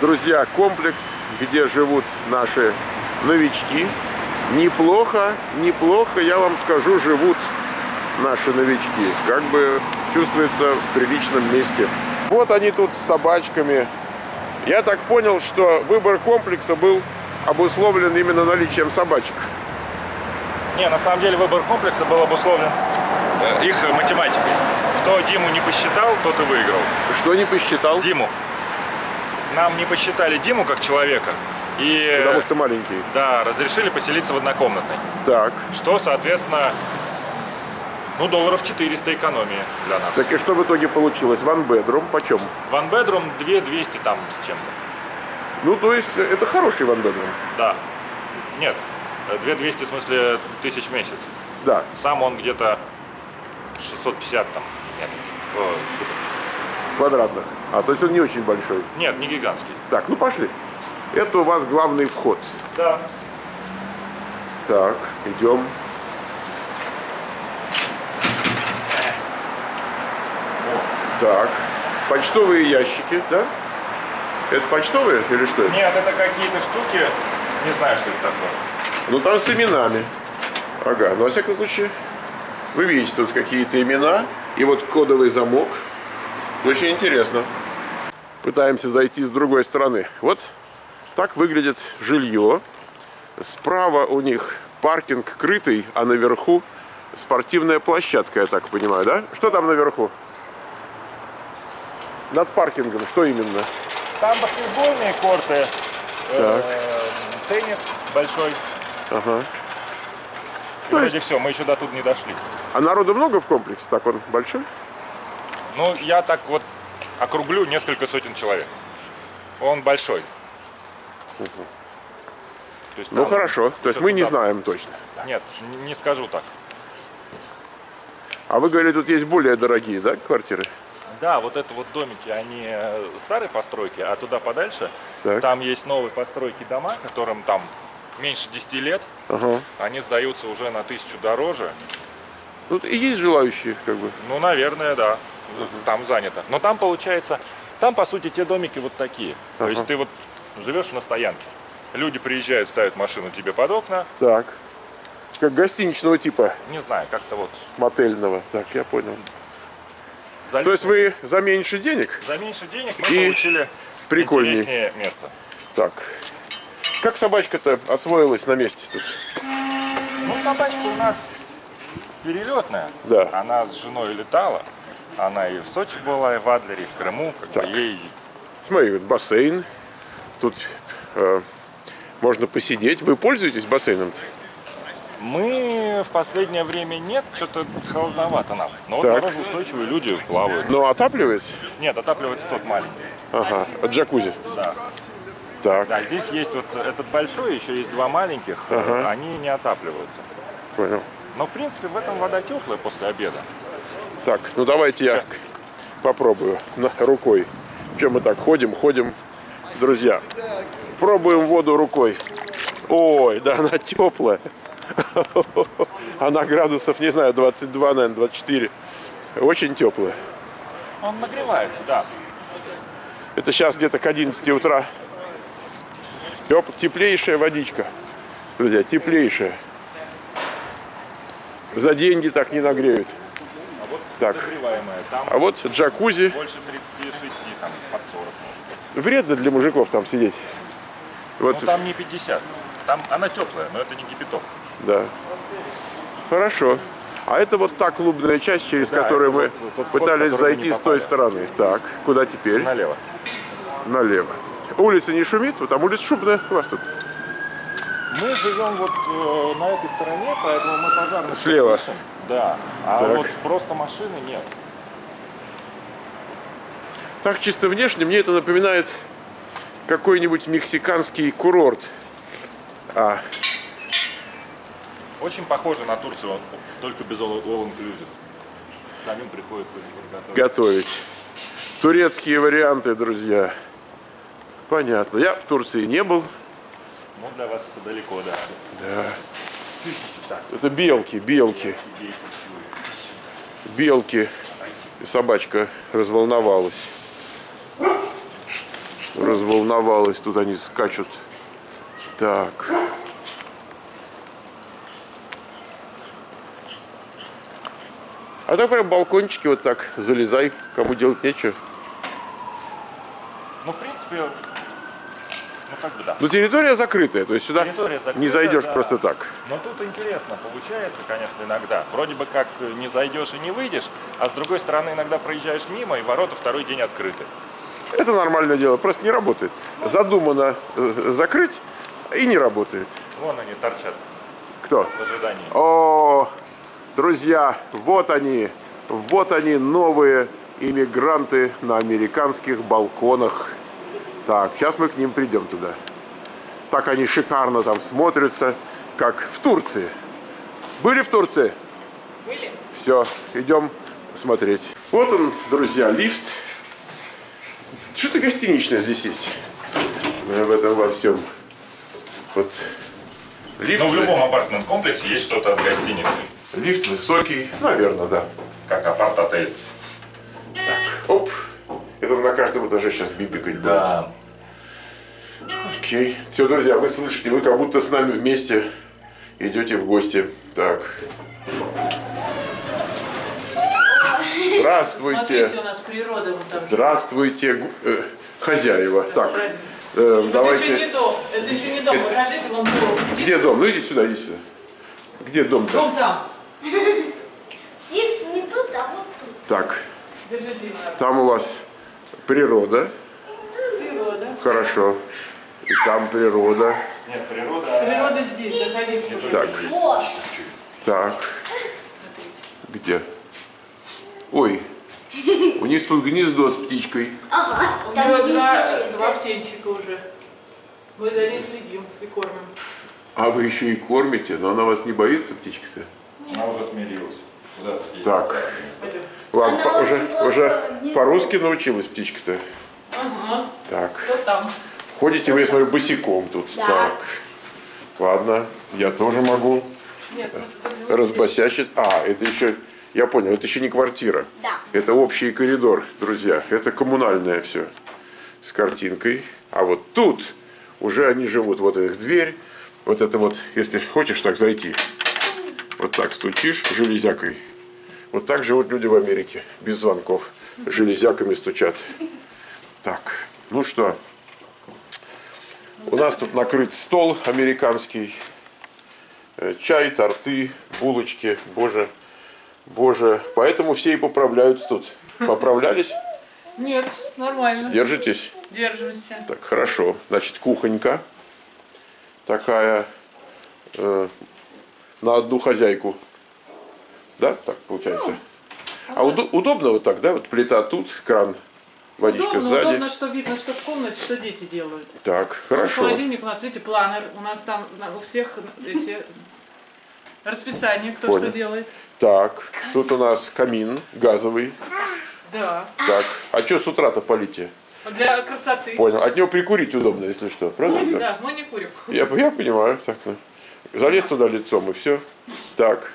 друзья, комплекс, где живут наши новички. Неплохо, неплохо, я вам скажу, живут наши новички. Как бы чувствуется в приличном месте. Вот они тут с собачками. Я так понял, что выбор комплекса был обусловлен именно наличием собачек. Не, на самом деле выбор комплекса был обусловлен э, их математикой. Кто Диму не посчитал, тот и выиграл. Что не посчитал? Диму. Нам не посчитали Диму как человека. И, Потому что маленький. да, разрешили поселиться в однокомнатной. Так. Что, соответственно, ну, долларов 400 экономии для нас. Так и что в итоге получилось? One bedroom почем? One bedroom 2200 там с чем-то. Ну, то есть, это хороший one bedroom. Да. Нет, 2200 в смысле тысяч в месяц. Да. Сам он где-то 650 там метров, э, футов. Квадратных. А, то есть он не очень большой. Нет, не гигантский. Так, ну пошли. Это у вас главный вход. Да. Так, идем. Так, почтовые ящики, да? Это почтовые или что это? Нет, это какие-то штуки, не знаю, что это такое. Ну там с именами. Ага, ну во всяком случае, вы видите тут какие-то имена. И вот кодовый замок. Очень интересно. Пытаемся зайти с другой стороны. Вот так выглядит жилье. Справа у них паркинг крытый, а наверху спортивная площадка, я так понимаю, да? Что там наверху? Над паркингом, что именно? Там баскетбольные корты, э, теннис большой. Ага. И вроде все, мы еще до тут не дошли. А народу много в комплексе? Так он большой? Ну, я так вот округлю несколько сотен человек. Он большой. То есть Ну там хорошо, то есть мы не там- знаем точно. Нет, не скажу так. А вы говорили, тут есть более дорогие, да, квартиры? Да, вот это вот домики, они э, старой постройки, а туда подальше, Так. там есть новые постройки дома, которым там меньше 10 лет, Ага. они сдаются уже на тысячу дороже. Тут и есть желающие, как бы. Ну, наверное, да, там занято. Но там получается, там по сути те домики вот такие. То Ага. есть ты вот живешь на стоянке. Люди приезжают, ставят машину тебе под окна, Так. Как гостиничного типа, не знаю, как-то вот мотельного. Так, я понял. за, То есть вы за меньше денег? за меньше денег мы И получили прикольней. интереснее место. Так. Как собачка-то освоилась на месте тут? Ну, собачка у нас перелетная. Да. Она с женой летала. Она и в Сочи была, и в Адлере, и в Крыму. Как бы Так. ей Смотри, вот бассейн. Тут э, можно посидеть. Вы пользуетесь бассейном? -то? Мы в последнее время нет, что-то холодновато нам. Но вот Так. морозоустойчивые люди плавают. Но отапливается? Нет, отапливается тот маленький. Ага. От джакузи. Да. Так, Да, здесь есть вот этот большой, еще есть два маленьких. Ага. Они не отапливаются. понял. Но в принципе в этом вода теплая после обеда. Так, ну давайте я попробую на, рукой. Чем мы так ходим, ходим, друзья. Пробуем воду рукой. Ой, да она теплая. Она градусов, не знаю, 22, наверное, 24. Очень теплая. Он нагревается, да. Это сейчас где-то к 11 утра. Теп- теплейшая водичка. Друзья, теплейшая. За деньги так не нагреют. Так. А вот джакузи. больше 36, там под 40 может. Вредно для мужиков там сидеть. Вот, Ну там не 50. Там она теплая, но это не кипяток. да. Хорошо. А это вот та клубная часть, через Да, которую мы тот вход, пытались мы зайти с той стороны. Так, куда теперь? Налево. Налево. Улица не шумит? Вот там улица шумная у вас тут. Мы живем вот э, на этой стороне, поэтому мы пожарных Слева. слышим. Да. А Так. вот просто машины нет. Так чисто внешне мне это напоминает какой-нибудь мексиканский курорт. А, Очень похоже на Турцию, только без all, all inclusive. Самим приходится готовить. готовить. Турецкие варианты, друзья. Понятно. Я в Турции не был. Ну, для вас это далеко, да. Да. Это белки, белки, белки. Собачка разволновалась. разволновалась. Тут они скачут. Так. А так прям балкончики вот так залезай, кому делать нечего. Ну, в принципе, ну как бы да. Но территория закрытая, то есть сюда не зайдешь да. просто так. Но тут интересно получается, конечно, иногда. Вроде бы как не зайдешь и не выйдешь, а с другой стороны иногда проезжаешь мимо, и ворота второй день открыты. Это нормальное дело, просто не работает. Задумано э, закрыть и не работает. Вон они торчат Кто? в ожидании. О, друзья, вот они, вот они новые иммигранты на американских балконах. Так, сейчас мы к ним придем туда. Так они шикарно там смотрятся, как в Турции. Были в Турции? Были? Все, идем смотреть. Вот он, друзья, лифт. Что-то гостиничное здесь есть. Э, В этом во всем. Вот лифт, Но Ну, в любом апартмент комплексе есть что-то от гостиницы, лифт высокий, наверное, да. как апарт-отель. Это на каждом этаже сейчас бибикать будет. Окей. Все, друзья, вы слышите, вы как будто с нами вместе идете в гости. Так. Здравствуйте. Смотрите, у нас природа вот там. Здравствуйте, э, хозяева. Так, э, Это еще не давайте. дом. Это еще не дом. Покажите вам дом. Где дом? Ну иди сюда, иди сюда. Где дом-то? Дом там. Птиц не тут, а вот тут. Так, там у вас природа. Природа. Хорошо. И там природа. Нет, природа. Природа здесь. Заходите. Так, Вот. так. Где? Ой, у них тут гнездо с птичкой. Ага, У там него два, два птенчика уже. Мы за ней следим и кормим. А вы еще и кормите, но она вас не боится, птичка-то? Она уже смирилась. Так. Ладно, по- уже, уже по-русски научилась птичка-то. Ага. Так. Кто там? Ходите вы, я смотрю, босиком тут. Да. Так. Ладно, я тоже могу Нет, ну разбосячить. А, это еще, я понял, это еще не квартира. Да. Это общий коридор, друзья. Это коммунальное все с картинкой. А вот тут уже они живут. Вот их дверь. Вот это вот, если хочешь так зайти, вот так стучишь железякой. Вот так живут люди в Америке, без звонков. Железяками стучат. Так, ну что, у нас тут накрыт стол американский. Э, Чай, торты, булочки. Боже, боже. Поэтому все и поправляются тут. Поправлялись? Нет, нормально. Держитесь? Держимся. Так, хорошо. Значит, кухонька такая э, на одну хозяйку. Да, так получается? А удо- удобно вот так, да? Вот плита тут, кран, водичка Удобно, сзади. удобно, что видно, что в комнате, что дети делают. Так, хорошо. Холодильник у нас, видите, планер. У нас там у всех эти расписания, кто Понял. что делает. Так, тут у нас камин газовый. Да. Так, а что с утра-то полите? Для красоты. Понял. От него прикурить удобно, если что. Правда? Так? Да, мы не курим. Я, я понимаю. Так, ну. Залез туда лицом и все. Так,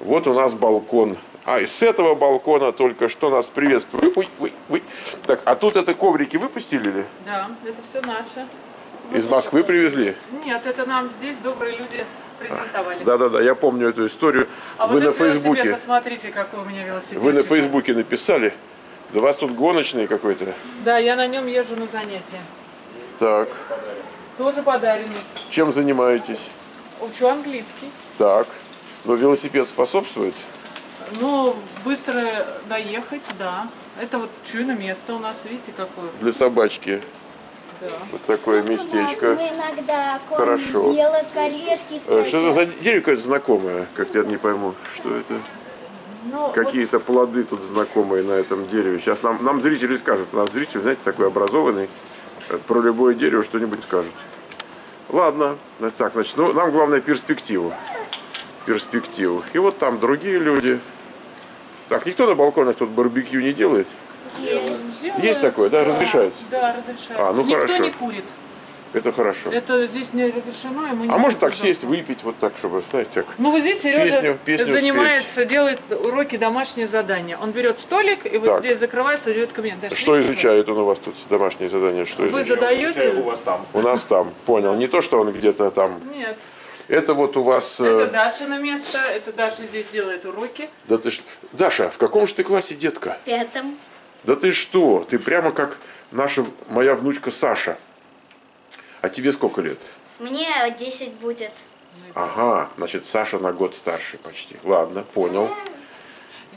вот у нас балкон. А, и с этого балкона только что нас приветствует. Ой, ой, ой. Так, а тут это коврики вы постелили? Да, это все наше. Из Москвы привезли? Нет, это нам здесь добрые люди презентовали. Да-да-да, я помню эту историю. А вы вот на Фейсбуке. посмотрите, какой у меня велосипед. Вы на Фейсбуке написали. Да у вас тут гоночный какой-то. Да, я на нем езжу на занятия. Так, Тоже подаренный. чем занимаетесь? Учу английский. Так, но велосипед способствует? Ну, быстро доехать, да. Это вот чуйно место у нас, видите, какое. Для собачки. Да. Вот такое Тут у нас местечко. иногда Хорошо. белок, орешки Э, Что это за дерево какое-то знакомое? Как-то я не пойму, что это. Ну, Какие-то плоды тут знакомые на этом дереве. Сейчас нам, нам зрители скажут. У нас зритель, знаете, такой образованный. э, Про любое дерево что-нибудь скажут. Ладно. Ну, Так, значит, ну, нам главное перспективу. Перспективу. И вот там другие люди. Так, никто на балконах тут барбекю не делает? Есть. Есть такое, да? Разрешается? Да, разрешают. А, ну Никто хорошо. не курит. Это хорошо. Это здесь не разрешено, и мы не А можно так сесть, выпить вот так, чтобы, знаете, так. Ну вот здесь Сережа Песню- песню занимается, делает уроки домашние задания. Он берет столик и вот Так. здесь закрывается, идет кабинет. Дальше Что изучает он у вас тут, домашние задания? Что Вы изучает? задаете? У вас там. У нас там, понял. Не то, что он где-то там. Нет. Это вот у вас... э, Это Даша на место, это Даша здесь делает уроки. Да ты ж... Даша, в каком же ты классе, детка? Пятом. Да ты что? Ты прямо как наша, моя внучка Саша. А тебе сколько лет? Мне 10 будет. Ага, значит, Саша на год старше почти. Ладно, понял.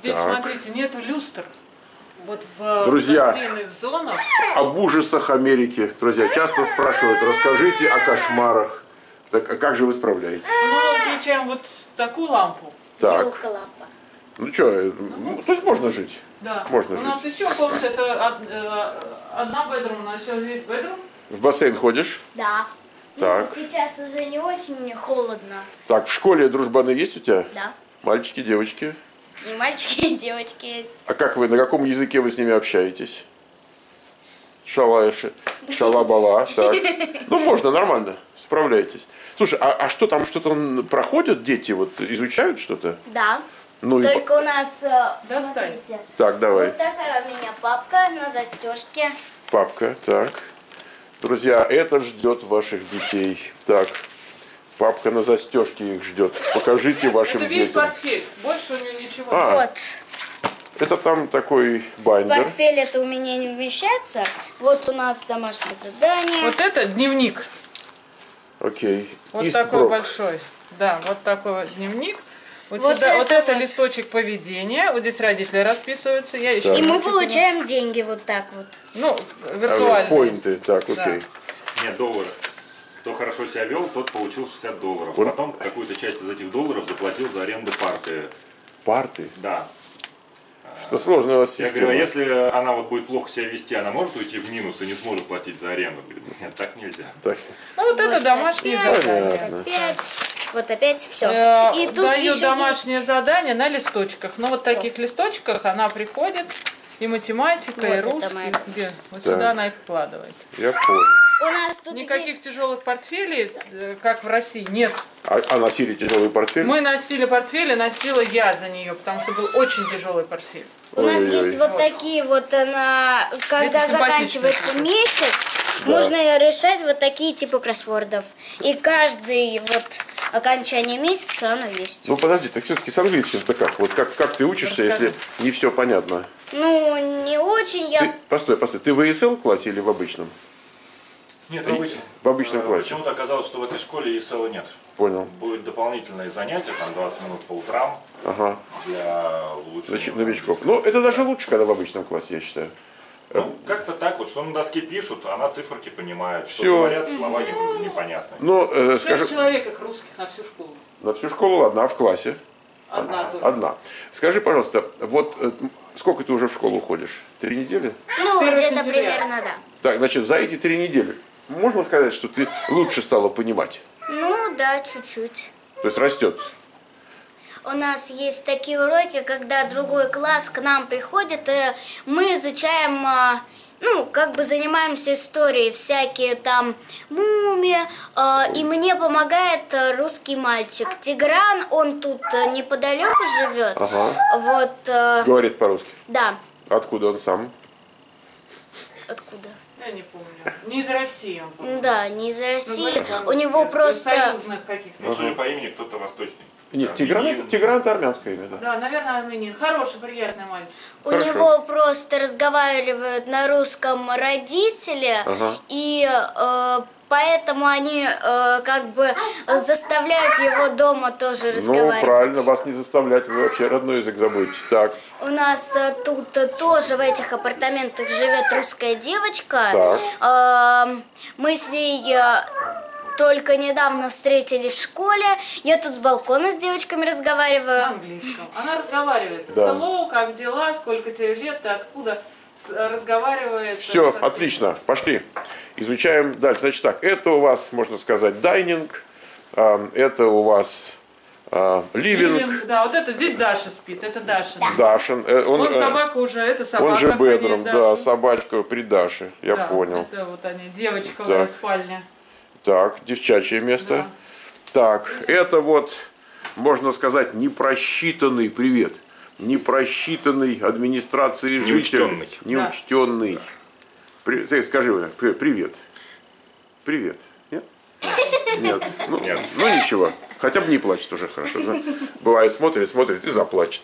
Здесь, Так. смотрите, нету люстр. Вот в Друзья. зонах. Об ужасах Америки. Друзья, часто спрашивают, расскажите о кошмарах. Так, а как же вы справляетесь? Мы включаем вот такую лампу. Так, лампа. ну что, ну, то есть можно жить? Да. Можно У нас еще комната, это э, одна бедрум, у нас еще здесь бедрум. В бассейн ходишь? Да. Так. Ну, сейчас уже не очень мне холодно. Так, в школе дружбаны есть у тебя? Да. Мальчики, девочки? И мальчики, и девочки есть. А как вы, на каком языке вы с ними общаетесь? Шалаеши, шалабала, так. Ну, можно, нормально, справляетесь. Слушай, а, а что там, что-то проходят дети, вот изучают что-то? Да. Ну, и Только у нас, э, Достань. смотрите, так, давай, вот такая у меня папка на застежке. папка, так. Друзья, это ждет ваших детей. Так, папка на застежке их ждет. Покажите вашим Это весь детям. портфель, больше у него ничего А. Вот. Это там такой binder. портфель это у меня не вмещается. Вот у нас домашнее задание. Вот это дневник. Окей. Вот Из такой Брок. большой. Да, вот такой вот дневник. Вот, Вот сюда, это вот это вот. листочек поведения. Вот здесь родители расписываются. Я еще И мы получаем деньги вот так вот. Ну, А, виртуальные. Поинты, так, Да. окей. Нет, долларов. Кто хорошо себя вел, тот получил 60 долларов. Вот. Потом какую-то часть из этих долларов заплатил за аренду парты. Парты. Да. Что сложно у вас Я система. говорю, а если она вот будет плохо себя вести, она может уйти в минус и не сможет платить за аренду? Говорит, нет, так нельзя. Так, Ну, вот это Вот домашние опять, задания. Вот опять. Вот опять все. Э, И тут Даю еще домашнее есть. задание на листочках. Но вот таких листочках она приходит, и математика, Вот и это русский. моя. Где? Вот Так. сюда она их вкладывает. я понял. У нас тут Никаких есть... тяжелых портфелей, э, как в России, нет. А, а носили тяжелый портфель? Мы носили портфели, носила я за нее, потому что был очень тяжелый портфель. У нас Ой-ой-ой. есть вот такие вот, э, на, когда Это заканчивается месяц, Да. можно решать вот такие типы кроссвордов. И каждый вот окончание месяца оно есть. Ну подожди, так все-таки с английским-то как? Вот как, как ты учишься, Расскажи. если не все понятно? Ну, не очень я... Ты, постой, постой, ты в ESL классе или в обычном? Нет, в обычном. В обычном Э, классе. Почему-то оказалось, что в этой школе ESL нет. Понял. Будет дополнительные занятия, там 20 минут по утрам Ага. для улучшения. Значит, новичков. Ну, это даже лучше, когда в обычном классе, я считаю. Ну, как-то так вот, что на доске пишут, она циферки понимает, что Всё. говорят, слова не- непонятны. Ну, э, Шесть скажи, человек их русских на всю школу. на всю школу ладно, а в классе? Одна только. Одна. Скажи, пожалуйста, вот э, сколько ты уже в школу ходишь? Три недели? Ну, 1 где-то примерно, да. Так, значит, за эти три недели можно сказать, что ты лучше стала понимать? Ну, да, чуть-чуть. То есть растет. У нас есть такие уроки, когда другой класс к нам приходит, и мы изучаем, а, ну, как бы занимаемся историей, всякие там мумии, а, и мне помогает русский мальчик. Тигран, он тут неподалеку живет. Ага. Вот, а, Говорит по-русски. да, Откуда он сам? откуда? Я не помню. Не из России он. по-моему. Да, не из России. говорит У него просто... Союзных каких-то. Ну, судя по имени, кто-то восточный. Нет, Тигран, это, Тигран это армянское имя, да. Да, наверное, армянин. Хороший, приятный мальчик. У Хорошо. него просто разговаривают на русском родители, Ага. и э, поэтому они э, как бы заставляют его дома тоже Ну, разговаривать. правильно, вас не заставлять, вы вообще родной язык забудете. Так, У нас э, тут э, тоже в этих апартаментах живет русская девочка. Так. Эм, мы с ней э, только недавно встретились в школе. Я тут с балкона с девочками На разговариваю. английском. Она разговаривает. Да. Hello, как дела, сколько тебе лет, ты откуда? Разговаривает. все, со отлично, пошли. Изучаем дальше. Значит так, это у вас, можно сказать, дайнинг, это у вас а, ливинг, Ливинг, Да, вот это здесь Даша спит, это Даша. Дашин. э, Он, Он э, собака уже, это собака. он же бедром, да, собачка при Даше, я Да, понял. Это вот они, девочка Так. в спальне. Так, девчачье место. Так, это вот, можно сказать, непросчитанный привет. Непросчитанный администрацией житель. Неучтенный. Неучтенный. При- ты скажи, при- привет. Привет. Нет? Нет. Ну, Нет. ну ничего. Хотя бы не плачет уже хорошо. да? Бывает, смотрит, смотрит и заплачет.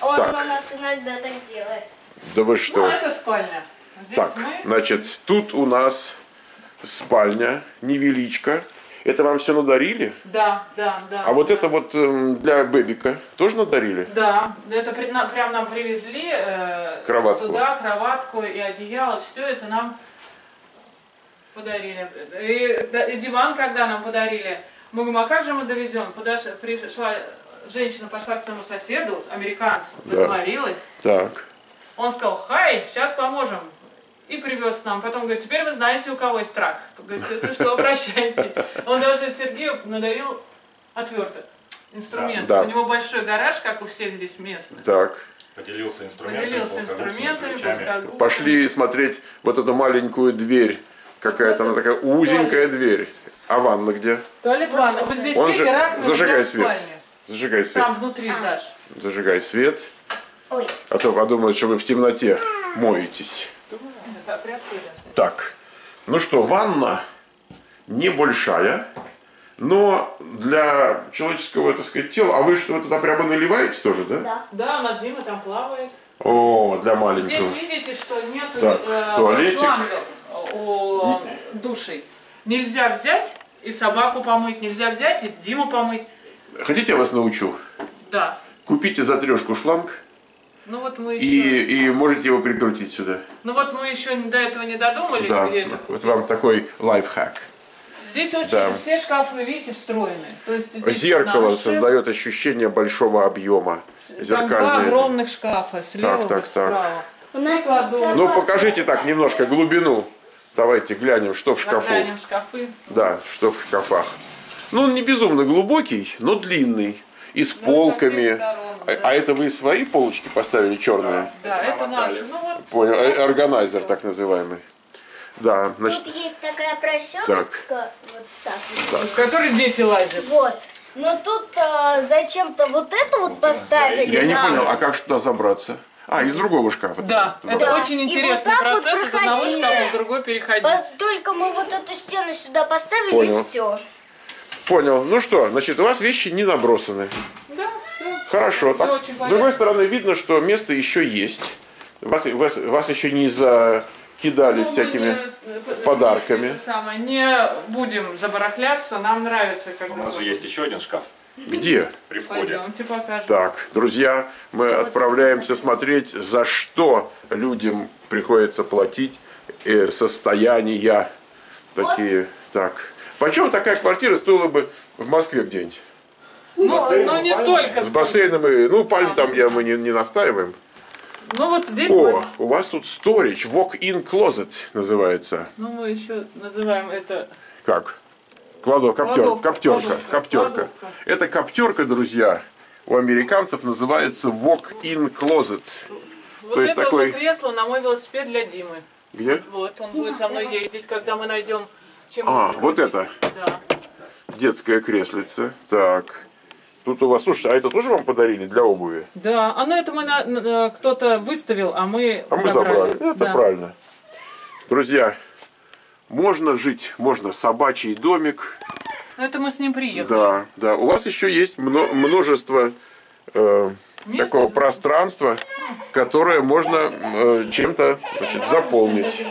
Он Так. у нас иногда так делает. Да вы Ну, что? это спальня. Здесь Так, мы. значит, тут у нас спальня, невеличко. Это вам все надарили? Да, да, да. А вот да. это вот эм, для бэбика тоже надарили? Да, это прям нам привезли э, Кроватку. сюда кроватку и одеяло, все это нам подарили. И, да, и диван, когда нам подарили, мы говорим, а как же мы довезем? Подош- пришла женщина, пошла к своему соседу, американцу, Да. договорилась. Так. Он сказал, хай, сейчас поможем. И привез нам. Потом говорит, теперь вы знаете, у кого есть рак. Говорит, если что, обращайтесь. Он даже Сергею надарил отверток. Инструмент. Да. У него большой гараж, как у всех здесь местных. Так. Поделился инструментами, Поделился инструментами, плоскогубцами. Пошли смотреть вот эту маленькую дверь. Какая-то она такая узенькая дверь. А ванна где? Туалет, ванна. Вот здесь Он видите, же- зажигай свет. Зажигай свет. Там внутри даже. Зажигай свет. Ой, А то подумают, что вы в темноте моетесь. Так, ну что, ванна небольшая, но для человеческого, так сказать, тела, а вы что, вы туда прямо наливаете тоже, да? да. Да, у нас Дима там плавает. О, для Здесь маленького. видите, что нет Так, э, туалетик. шлангов у душей. Нельзя взять и собаку помыть, нельзя взять и Диму помыть. Хотите, я вас научу? Да. Купите за трешку шланг Ну вот мы еще, и, и можете его прикрутить сюда. ну вот мы еще до этого не додумались, Да, где это. вот вам такой лайфхак. Здесь очень Да. все шкафы, видите, встроены. То есть здесь Зеркало наши, создает ощущение большого объема. Там два огромных шкафа, слева Так, так, вот так. справа. У нас тут Ну, покажите так немножко глубину. Давайте глянем, что в шкафу. Заглянем в шкафы. Да, что в шкафах. Ну, он не безумно глубокий, но длинный. И с Ну, полками. А, да. а это вы свои полочки поставили черные? Да, это Намотали. наши. Ну вот Понял. Э, Органайзер так называемый. Да, значит, Тут есть такая прощелочка, вот так вот. в который дети лазят. Вот. Но тут а, зачем-то вот это вот поставили. я не понял, а как туда забраться? А, из другого шкафа. Да, туда. это Да. очень И интересный вот так вот процесс из одного шкафа в другой переходить. Вот только мы вот эту стену сюда поставили Понял. и все. Понял. Ну что, значит, у вас вещи не набросаны. Да, все. Хорошо. Так, с понятно. другой стороны, видно, что место еще есть. Вас, вас, вас еще не закидали всякими подарками. Самое, не будем забарахляться, нам нравится, как У нас же есть еще один шкаф Где? при входе. Пойдемте покажем. Так, друзья, мы отправляемся смотреть, за что людям приходится платить э, состояния такие. Так. Почем такая квартира стоила бы в Москве где-нибудь? Ну, бассейном, ну, не столько. С бассейном и... Ну, пальм там я, мы не, не настаиваем. Ну вот здесь О, мы, у вас тут storage, walk-in closet называется. ну, мы еще называем это Как? Кладов, коптер, Кладовка, коптерка, кладовка, коптерка. кладовка. Эта коптерка, друзья, у американцев называется walk-in closet. Вот То есть это такой- уже кресло на мой велосипед для Димы. Где? Вот, он будет со мной ездить, когда мы найдем чем А, вот это. Да. Детское креслице. Так. Тут у вас, слушайте, а это тоже вам подарили для обуви? Да, а ну это мы на- на- кто-то выставил, а мы А мы забрали. Это Да. правильно. Друзья, можно жить, можно собачий домик. Ну это мы с ним приехали. Да, да. У вас еще есть мно- множество э, Место, такого пространства, которое можно э, чем-то заполнить.